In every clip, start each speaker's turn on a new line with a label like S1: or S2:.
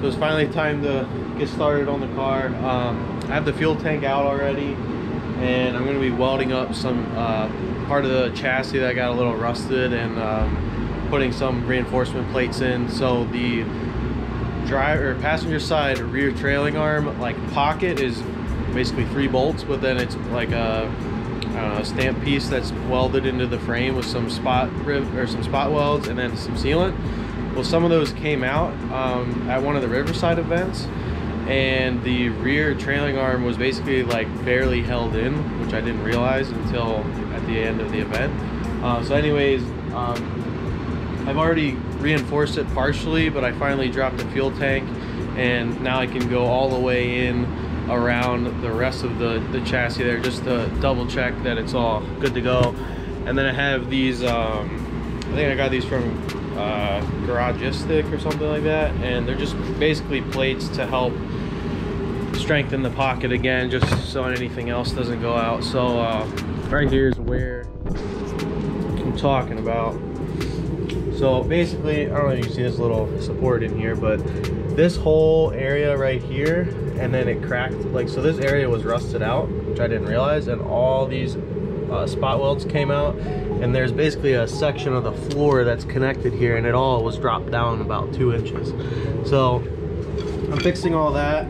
S1: So it's finally time to get started on the car. Um, I have the fuel tank out already and I'm gonna be welding up some uh, part of the chassis that got a little rusted and um, putting some reinforcement plates in. So the driver passenger side rear trailing arm like pocket is basically three bolts, but then it's like a know, stamp piece that's welded into the frame with some spot rib or some spot welds and then some sealant. Well, some of those came out um, at one of the Riverside events and the rear trailing arm was basically like barely held in, which I didn't realize until at the end of the event. Uh, so anyways, um, I've already reinforced it partially, but I finally dropped the fuel tank and now I can go all the way in around the rest of the, the chassis there just to double check that it's all good to go. And then I have these, um, I think I got these from uh, Garagistic or something like that. And they're just basically plates to help strengthen the pocket again, just so anything else doesn't go out. So uh, right here is where I'm talking about. So basically, I don't know if you can see this little support in here, but this whole area right here, and then it cracked, like, so this area was rusted out, which I didn't realize, and all these uh, spot welds came out, and there's basically a section of the floor that's connected here, and it all was dropped down about two inches. So I'm fixing all that,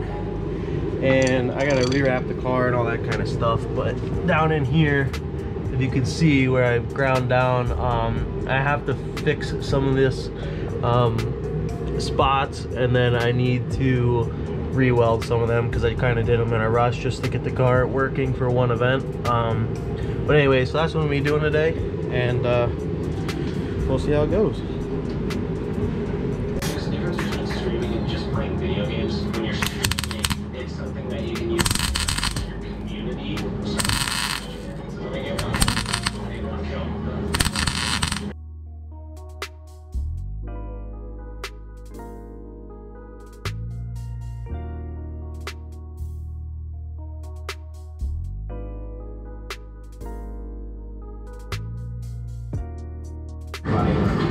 S1: and I gotta rewrap the car and all that kind of stuff, but down in here, if you can see where I ground down, um, I have to fix some of this um, spots and then I need to re-weld some of them because I kind of did them in a rush just to get the car working for one event. Um, but anyway, so that's what we'll be doing today and uh, we'll see how it goes.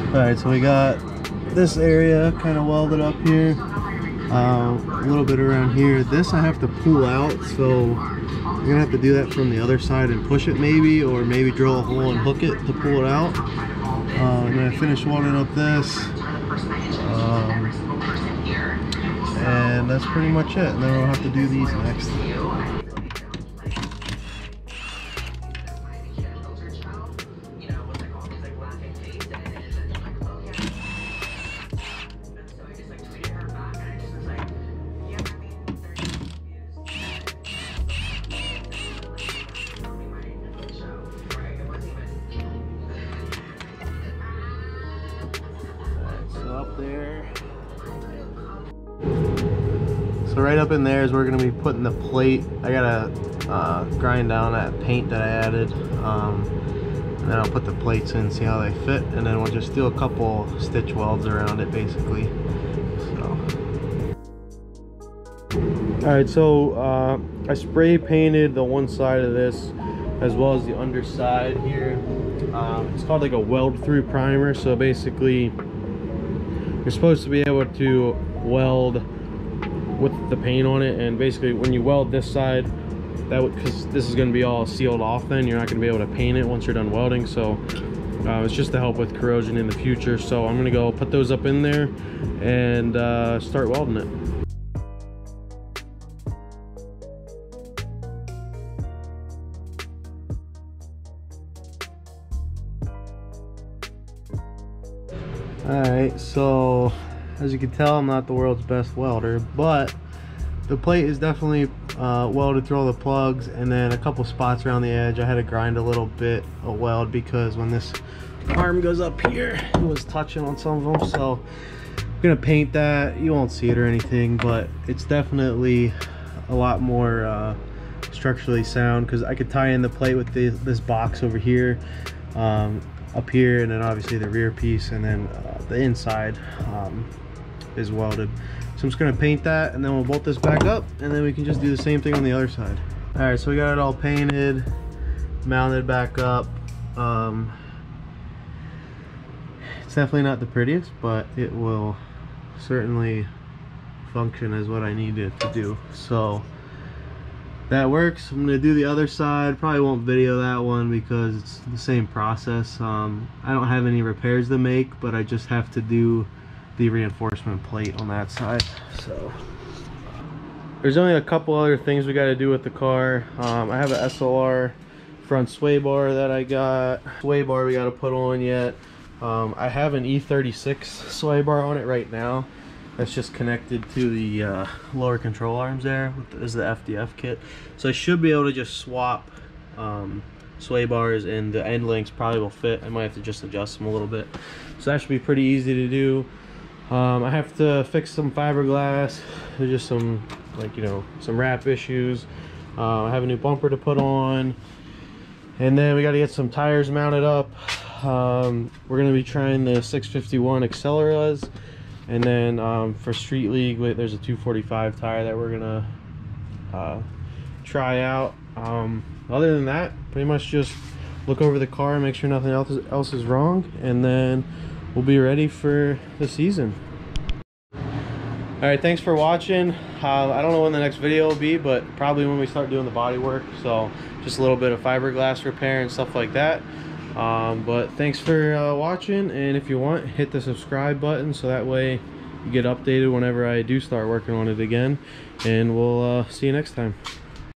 S1: All right so we got this area kind of welded up here uh, a little bit around here. This I have to pull out so I'm gonna have to do that from the other side and push it maybe or maybe drill a hole and hook it to pull it out. Uh, and then I finish welding up this um, and that's pretty much it. And then we'll have to do these next So right up in there is we're gonna be putting the plate. I gotta uh, grind down that paint that I added. Um, and then I'll put the plates in, see how they fit, and then we'll just do a couple stitch welds around it basically. So. Alright, so uh, I spray painted the one side of this as well as the underside here. Um, it's called like a weld through primer, so basically you're supposed to be able to weld with the paint on it and basically when you weld this side that would because this is going to be all sealed off then you're not going to be able to paint it once you're done welding so uh, it's just to help with corrosion in the future so i'm going to go put those up in there and uh, start welding it. All right so as you can tell, I'm not the world's best welder, but the plate is definitely uh, welded through all the plugs and then a couple spots around the edge. I had to grind a little bit of weld because when this arm goes up here, it was touching on some of them. So I'm gonna paint that. You won't see it or anything, but it's definitely a lot more uh, structurally sound because I could tie in the plate with this box over here. Um, up here and then obviously the rear piece and then uh, the inside um, is welded. So I'm just gonna paint that and then we'll bolt this back up and then we can just do the same thing on the other side. All right, so we got it all painted, mounted back up. Um, it's definitely not the prettiest, but it will certainly function as what I need it to do. So that works. I'm gonna do the other side. Probably won't video that one because it's the same process. Um, I don't have any repairs to make, but I just have to do the reinforcement plate on that side. So there's only a couple other things we got to do with the car. Um, I have an SLR front sway bar that I got. Sway bar we got to put on yet. Um, I have an E36 sway bar on it right now. That's just connected to the uh, lower control arms there. Is the FDF kit. So I should be able to just swap um, sway bars and the end links probably will fit. I might have to just adjust them a little bit. So that should be pretty easy to do. Um, I have to fix some fiberglass. There's just some, like, you know, some wrap issues. Uh, I have a new bumper to put on. And then we got to get some tires mounted up. Um, we're going to be trying the 651 Acceleras. And then um, for Street League, there's a 245 tire that we're going to uh, try out. Um, other than that, pretty much just look over the car, make sure nothing else else is wrong. And then we'll be ready for the season. All right, thanks for watching. Uh, I don't know when the next video will be, but probably when we start doing the body work. So just a little bit of fiberglass repair and stuff like that. Um, but thanks for uh, watching. And if you want, hit the subscribe button so that way you get updated whenever I do start working on it again. And we'll uh, see you next time.